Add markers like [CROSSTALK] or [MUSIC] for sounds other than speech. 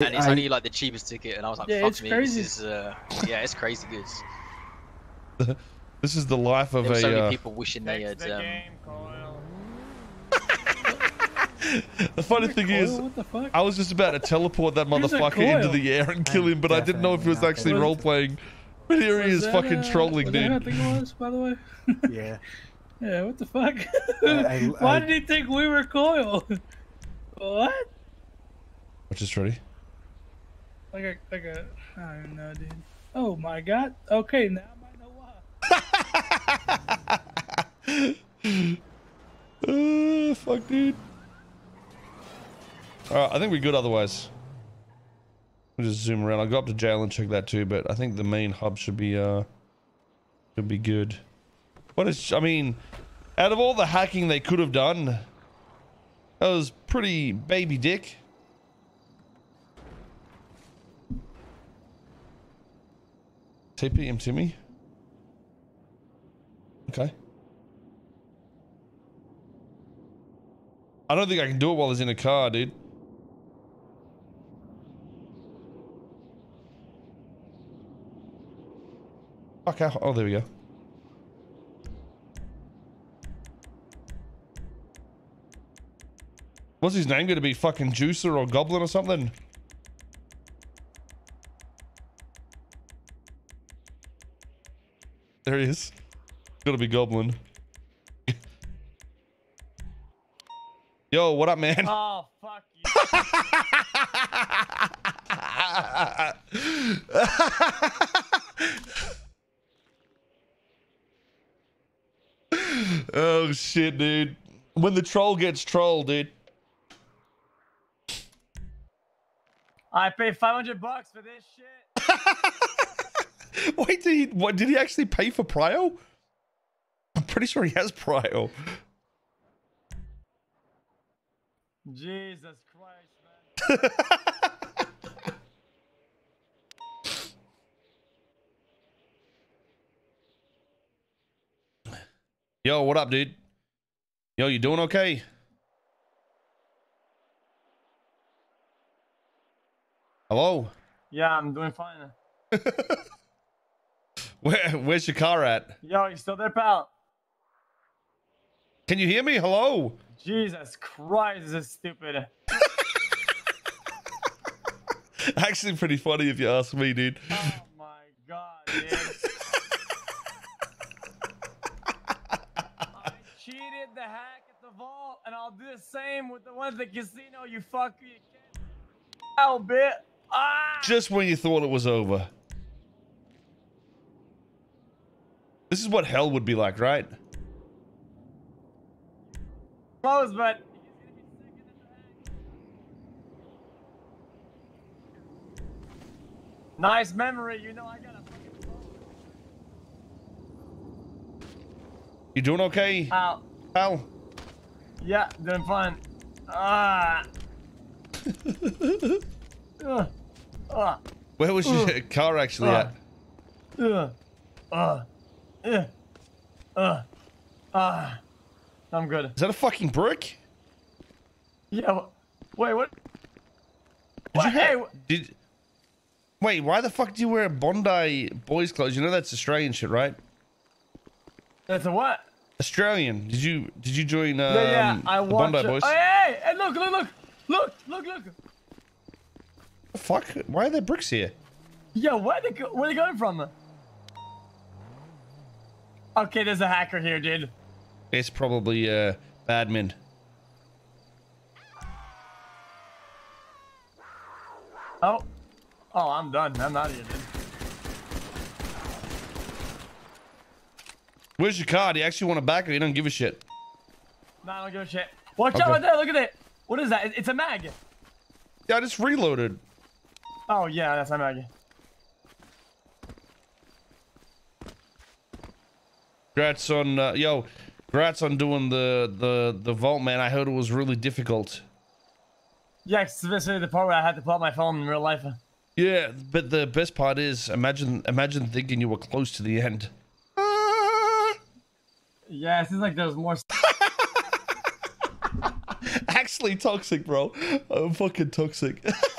and it's I- only like the cheapest ticket, and I was like, Yeah, "Fuck it's me, crazy. this is uh, [LAUGHS] yeah, it's crazy good." [LAUGHS] This is the life of There were a. so many Uh, people wishing they had. the Um, game, Koil. [LAUGHS] the funny thing is, Koil, what? I was just about to teleport that motherfucker into the air and kill him, but I didn't know if he was actually not. role playing. But here he is, that, fucking uh, trolling, was I dude. think it was, by the way. Yeah. Yeah, what the fuck? I- Why I- did he think we were Koil? what? Which is ready. Like a, like a, I don't know, dude. Oh my god. Okay, now I might know why. [LAUGHS] Uh, fuck, dude. Alright, I think we're good otherwise. We'll just zoom around. I'll go up to jail and check that too, but I think the main hub should be, uh, should be good. What is, I mean, out of all the hacking they could have done, that was pretty baby dick. TP him to me. Okay. I don't think I can do it while he's in a car, dude. Fuck Okay. Oh, there we go. What's his name going to be? Fucking Juicer or Goblin or something? There he is. Gonna be Goblin. [LAUGHS] Yo, what up, man? Oh, fuck you. [LAUGHS] oh shit, dude. When the troll gets trolled, dude. I paid 500 bucks for this shit. [LAUGHS] [LAUGHS] Wait, did he? What did he actually pay for Prio? I'm pretty sure he has Prio. Jesus Christ, man. [LAUGHS] Yo, what up, dude? Yo, you doing okay? Hello? Yeah, I'm doing fine. [LAUGHS] Where, where's your car at? Yo, you still there, pal? Can you hear me? Hello? Jesus Christ, this is stupid. [LAUGHS] Actually, pretty funny if you ask me, dude. Oh my god, dude. I cheated the hack at the vault, and I'll do the same with the ones at the casino, you fucker. You can't. Ow, bit. Ah! Just when you thought it was over. This is what hell would be like, right? Close, but. Nice memory, you know I got a fucking phone. You doing okay, Ow. pal? Yeah, doing fine. Ah. [LAUGHS] uh, uh, Where was your car actually Uh. at? uh, uh, uh, uh, ah. I'm good. Is that a fucking brick? Yeah. Wait, what? Did What? Hey, did Wait, why the fuck do you wear Bondi boys clothes? You know that's Australian shit, right? that's a what? Australian. Did you did you join um, yeah, yeah. I the watched. Bondi boys? Hey, hey, hey, look, look, look, look, look, look. The fuck? Why are there bricks here? Yo, where they where are they going from? Okay, there's a hacker here, dude. It's probably uh Badmin. Oh, oh, I'm done. I'm out of here, dude. Where's your car? Do you actually want it back or you don't give a shit? Nah, I don't give a shit. Watch Okay. out right there. Look at it. What is that? It's a mag. Yeah, I just reloaded. Oh yeah, that's a mag. Congrats on uh, yo, congrats on doing the the the vault, man. I heard it was really difficult. Yeah, especially the part where I had to pull out my phone in real life. Yeah, but the best part is imagine imagine thinking you were close to the end. Yeah, it seems like there's more. [LAUGHS] Actually toxic, bro. I'm fucking toxic. [LAUGHS]